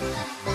Bye.